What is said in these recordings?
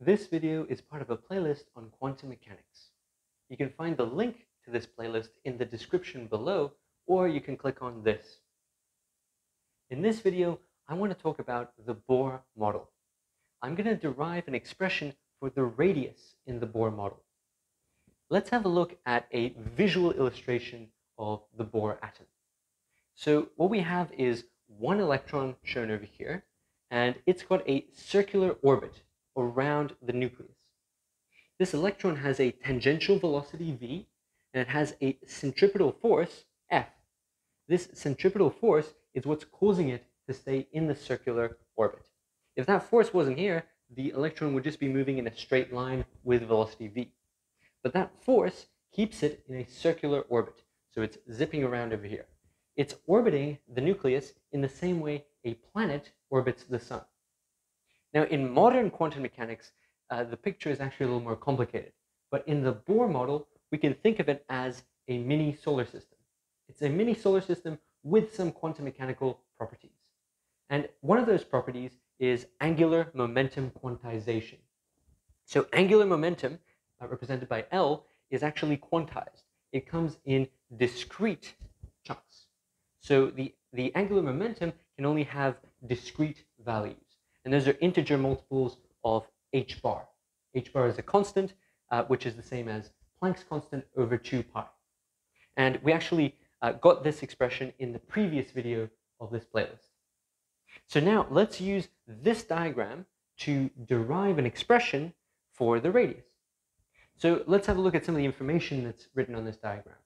This video is part of a playlist on quantum mechanics. You can find the link to this playlist in the description below, or you can click on this. In this video, I want to talk about the Bohr model. I'm going to derive an expression for the radius in the Bohr model. Let's have a look at a visual illustration of the Bohr atom. So what we have is one electron shown over here, and it's got a circular orbit around the nucleus. This electron has a tangential velocity v, and it has a centripetal force F. This centripetal force is what's causing it to stay in the circular orbit. If that force wasn't here, the electron would just be moving in a straight line with velocity v. But that force keeps it in a circular orbit, so it's zipping around over here. It's orbiting the nucleus in the same way a planet orbits the sun. Now, in modern quantum mechanics, uh, the picture is actually a little more complicated. But in the Bohr model, we can think of it as a mini solar system. It's a mini solar system with some quantum mechanical properties. And one of those properties is angular momentum quantization. So angular momentum, uh, represented by L, is actually quantized. It comes in discrete chunks. So the, the angular momentum can only have discrete values. And those are integer multiples of h bar. h bar is a constant, uh, which is the same as Planck's constant over 2 pi. And we actually uh, got this expression in the previous video of this playlist. So now let's use this diagram to derive an expression for the radius. So let's have a look at some of the information that's written on this diagram.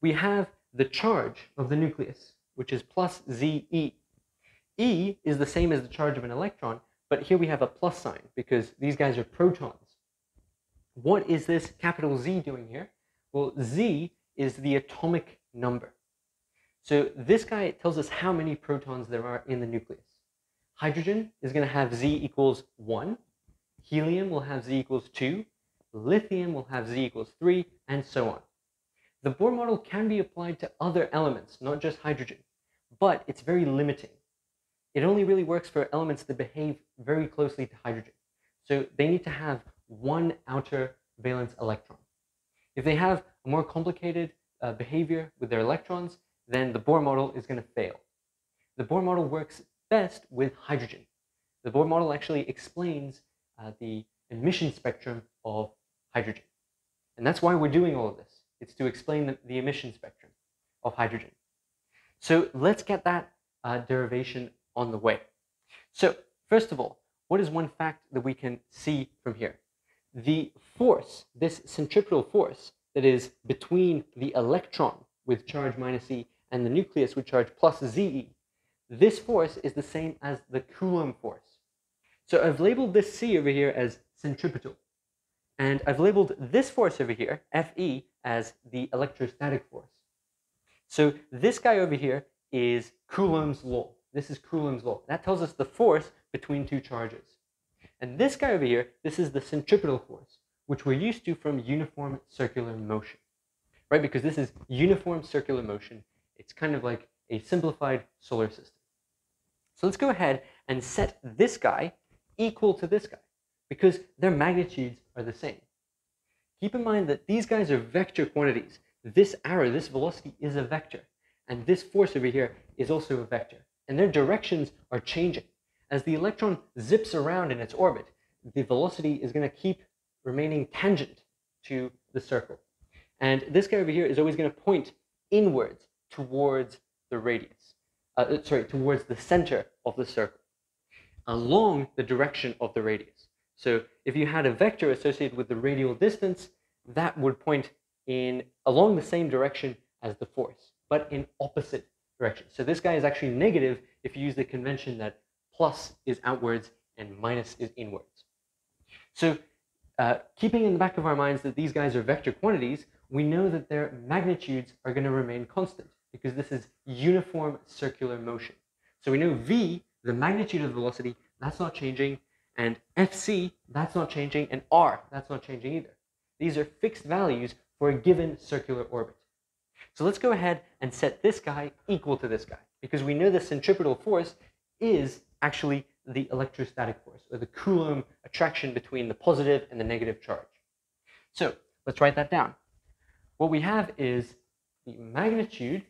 We have the charge of the nucleus, which is plus ZE. E is the same as the charge of an electron, but here we have a plus sign because these guys are protons. What is this capital Z doing here? Well, Z is the atomic number. So this guy tells us how many protons there are in the nucleus. Hydrogen is going to have Z equals 1. Helium will have Z equals 2. Lithium will have Z equals 3, and so on. The Bohr model can be applied to other elements, not just hydrogen, but it's very limiting. It only really works for elements that behave very closely to hydrogen. So they need to have one outer valence electron. If they have a more complicated uh, behavior with their electrons, then the Bohr model is going to fail. The Bohr model works best with hydrogen. The Bohr model actually explains uh, the emission spectrum of hydrogen. And that's why we're doing all of this. It's to explain the, the emission spectrum of hydrogen. So let's get that uh, derivation on the way. So first of all, what is one fact that we can see from here? The force, this centripetal force that is between the electron with charge minus E and the nucleus with charge plus ZE, this force is the same as the Coulomb force. So I've labeled this C over here as centripetal. And I've labeled this force over here, Fe, as the electrostatic force. So this guy over here is Coulomb's law. This is Coulomb's law. That tells us the force between two charges. And this guy over here, this is the centripetal force, which we're used to from uniform circular motion, right? Because this is uniform circular motion. It's kind of like a simplified solar system. So let's go ahead and set this guy equal to this guy because their magnitudes are the same. Keep in mind that these guys are vector quantities. This arrow, this velocity is a vector. And this force over here is also a vector and their directions are changing. As the electron zips around in its orbit, the velocity is going to keep remaining tangent to the circle. And this guy over here is always going to point inwards towards the radius, uh, uh, sorry, towards the center of the circle, along the direction of the radius. So if you had a vector associated with the radial distance, that would point in along the same direction as the force, but in opposite direction. So this guy is actually negative if you use the convention that plus is outwards and minus is inwards. So uh, keeping in the back of our minds that these guys are vector quantities, we know that their magnitudes are going to remain constant because this is uniform circular motion. So we know v, the magnitude of velocity, that's not changing, and fc, that's not changing, and r, that's not changing either. These are fixed values for a given circular orbit. So let's go ahead and set this guy equal to this guy because we know the centripetal force is actually the electrostatic force or the Coulomb attraction between the positive and the negative charge. So let's write that down. What we have is the magnitude,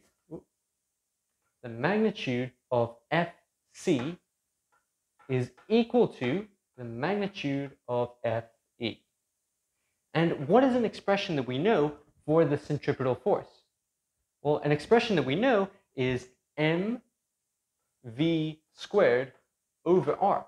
the magnitude of Fc is equal to the magnitude of Fe. And what is an expression that we know for the centripetal force? Well, an expression that we know is mv squared over r.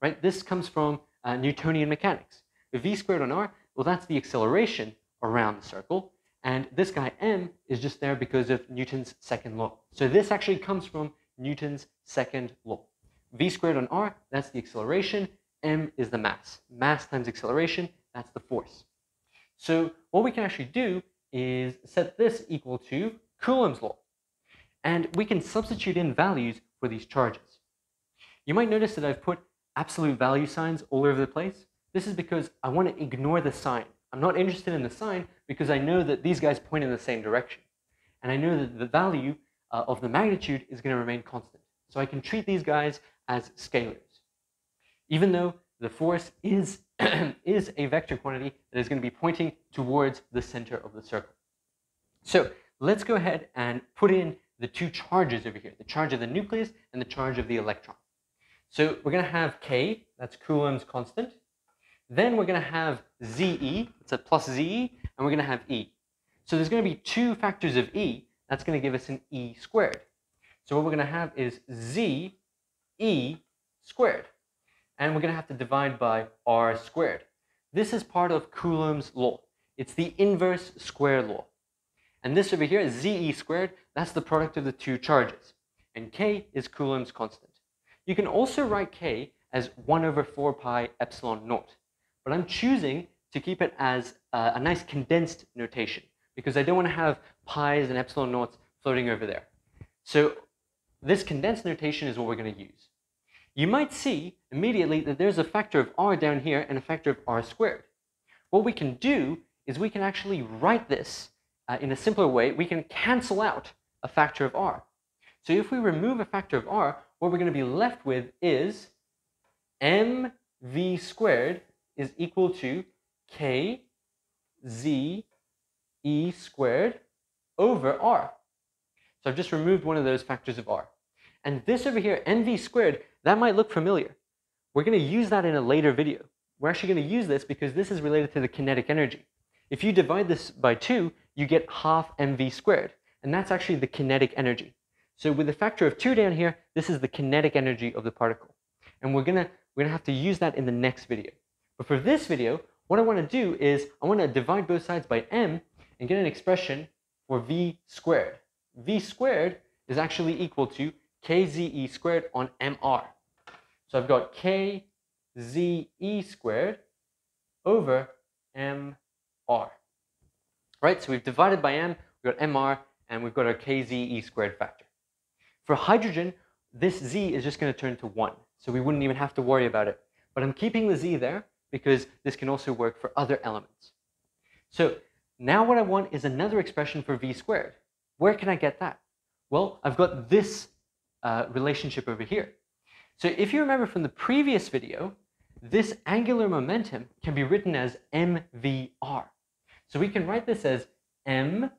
Right? This comes from uh, Newtonian mechanics. V squared on r, well, that's the acceleration around the circle. And this guy m is just there because of Newton's second law. So this actually comes from Newton's second law. v squared on r, that's the acceleration. m is the mass. Mass times acceleration, that's the force. So what we can actually do is set this equal to Coulomb's law. And we can substitute in values for these charges. You might notice that I've put absolute value signs all over the place. This is because I want to ignore the sign. I'm not interested in the sign because I know that these guys point in the same direction. And I know that the value uh, of the magnitude is going to remain constant. So I can treat these guys as scalars. Even though the force is, is a vector quantity that is going to be pointing towards the center of the circle. So let's go ahead and put in the two charges over here, the charge of the nucleus and the charge of the electron. So we're going to have K, that's Coulomb's constant. Then we're going to have ZE, it's a plus ZE, and we're going to have E. So there's going to be two factors of E, that's going to give us an E squared. So what we're going to have is Z E squared. And we're going to have to divide by R squared. This is part of Coulomb's law. It's the inverse square law. And this over here is ZE squared. That's the product of the two charges. And K is Coulomb's constant. You can also write K as 1 over 4 pi epsilon naught. But I'm choosing to keep it as a, a nice condensed notation because I don't want to have pi's and epsilon naughts floating over there. So this condensed notation is what we're going to use. You might see immediately that there's a factor of r down here and a factor of r squared. What we can do is we can actually write this uh, in a simpler way, we can cancel out a factor of r. So if we remove a factor of r, what we're going to be left with is mv squared is equal to k z e squared over r. So I've just removed one of those factors of r. And this over here, mv squared, that might look familiar. We're going to use that in a later video. We're actually going to use this because this is related to the kinetic energy. If you divide this by 2, you get half mv squared. And that's actually the kinetic energy. So with a factor of 2 down here, this is the kinetic energy of the particle. And we're going to we're gonna have to use that in the next video. But for this video, what I want to do is I want to divide both sides by m and get an expression for v squared. v squared is actually equal to kze squared on mr. So I've got kze squared over mr right? So we've divided by m, we've got mr, and we've got our kze squared factor. For hydrogen, this z is just going to turn to 1, so we wouldn't even have to worry about it. But I'm keeping the z there because this can also work for other elements. So now what I want is another expression for v squared. Where can I get that? Well, I've got this uh, relationship over here. So if you remember from the previous video, this angular momentum can be written as mvr. So we can write this as mvr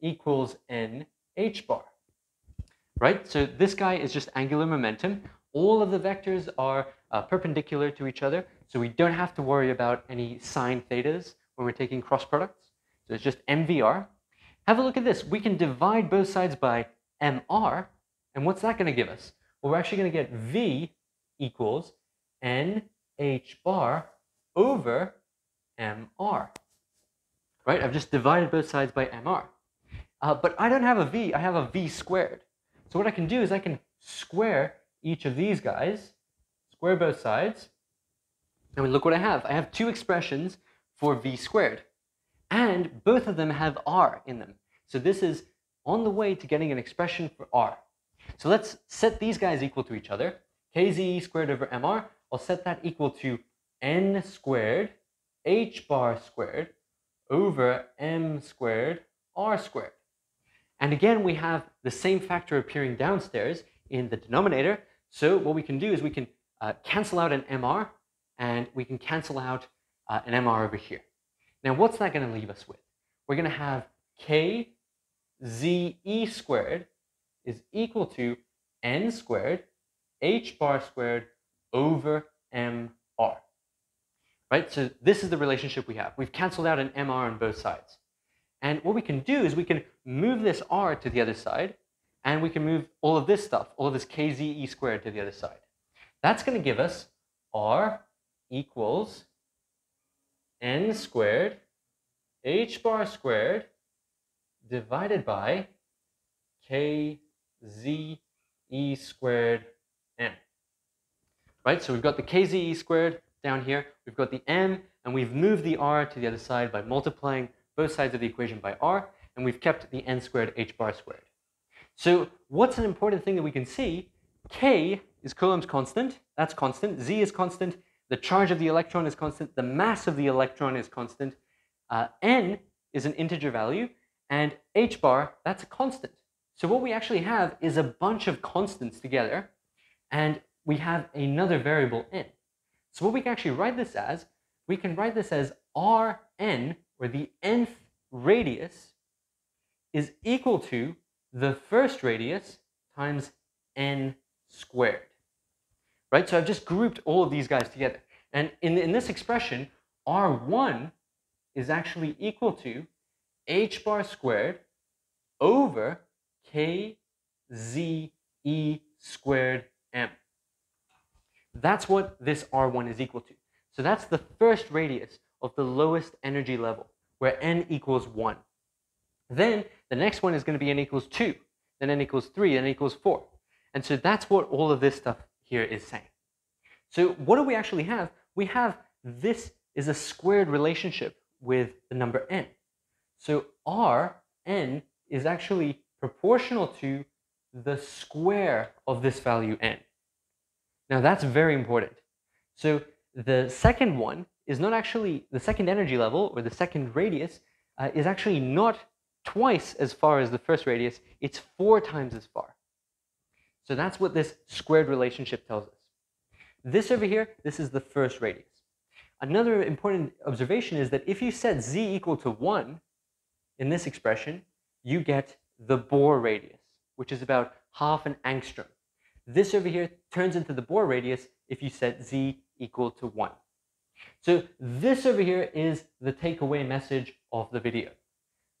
equals nh bar. Right? So this guy is just angular momentum. All of the vectors are uh, perpendicular to each other, so we don't have to worry about any sine thetas when we're taking cross products. So it's just mvr. Have a look at this. We can divide both sides by mr, and what's that going to give us? Well, we're actually going to get v equals nh bar over mr. Right? I've just divided both sides by mr. Uh, but I don't have a v, I have a v squared. So what I can do is I can square each of these guys, square both sides, and look what I have. I have two expressions for v squared. And both of them have r in them. So this is on the way to getting an expression for r. So let's set these guys equal to each other. kz squared over mr, I'll set that equal to n squared h bar squared over m squared r squared. And again, we have the same factor appearing downstairs in the denominator. So what we can do is we can uh, cancel out an MR and we can cancel out uh, an MR over here. Now, what's that going to leave us with? We're going to have K Z E squared is equal to N squared H bar squared over MR. Right? So this is the relationship we have. We've canceled out an MR on both sides. And what we can do is we can move this R to the other side, and we can move all of this stuff, all of this KZE squared to the other side. That's going to give us R equals N squared H bar squared divided by KZE squared M. Right, so we've got the KZE squared down here, we've got the M, and we've moved the R to the other side by multiplying both sides of the equation by R, and we've kept the N squared H bar squared. So what's an important thing that we can see? K is Coulomb's constant, that's constant. Z is constant, the charge of the electron is constant, the mass of the electron is constant. Uh, N is an integer value, and H bar, that's a constant. So what we actually have is a bunch of constants together, and we have another variable n. So what we can actually write this as, we can write this as Rn, or the nth radius, is equal to the first radius times n squared. Right? So I've just grouped all of these guys together. And in, in this expression, R1 is actually equal to h bar squared over k z e squared m. That's what this R1 is equal to. So that's the first radius of the lowest energy level, where n equals 1. Then the next one is going to be n equals 2, then n equals 3, then n equals 4. And so that's what all of this stuff here is saying. So what do we actually have? We have this is a squared relationship with the number n. So Rn is actually proportional to the square of this value n. Now that's very important. So the second one is not actually, the second energy level or the second radius uh, is actually not twice as far as the first radius, it's four times as far. So that's what this squared relationship tells us. This over here, this is the first radius. Another important observation is that if you set z equal to 1 in this expression, you get the Bohr radius, which is about half an angstrom. This over here turns into the Bohr radius if you set z equal to 1. So this over here is the takeaway message of the video.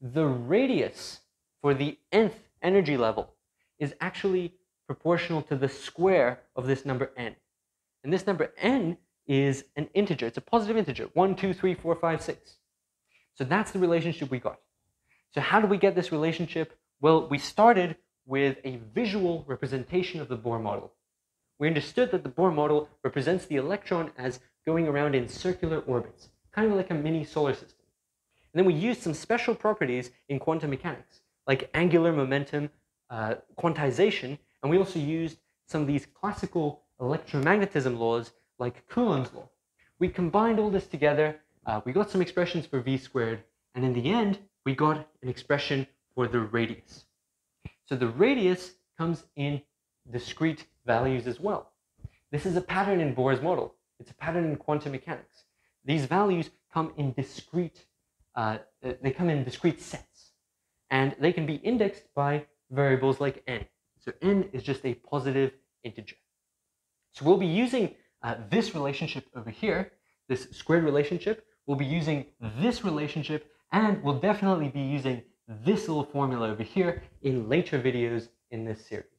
The radius for the nth energy level is actually proportional to the square of this number n. And this number n is an integer. It's a positive integer. 1, 2, 3, 4, 5, 6. So that's the relationship we got. So how do we get this relationship? Well, we started with a visual representation of the Bohr model. We understood that the Bohr model represents the electron as going around in circular orbits, kind of like a mini solar system. And then we used some special properties in quantum mechanics, like angular momentum uh, quantization, and we also used some of these classical electromagnetism laws like Coulomb's law. We combined all this together, uh, we got some expressions for v squared, and in the end, we got an expression for the radius. So the radius comes in discrete values as well. This is a pattern in Bohr's model. It's a pattern in quantum mechanics. These values come in discrete, uh, they come in discrete sets. And they can be indexed by variables like n. So n is just a positive integer. So we'll be using uh, this relationship over here, this squared relationship, we'll be using this relationship, and we'll definitely be using this little formula over here in later videos in this series.